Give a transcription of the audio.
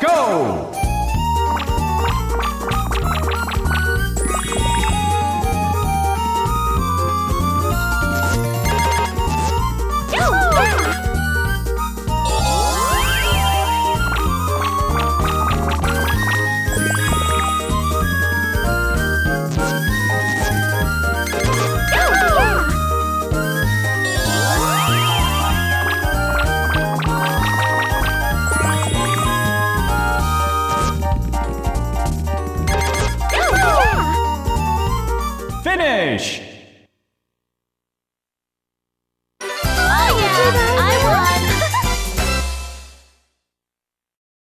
Go! change.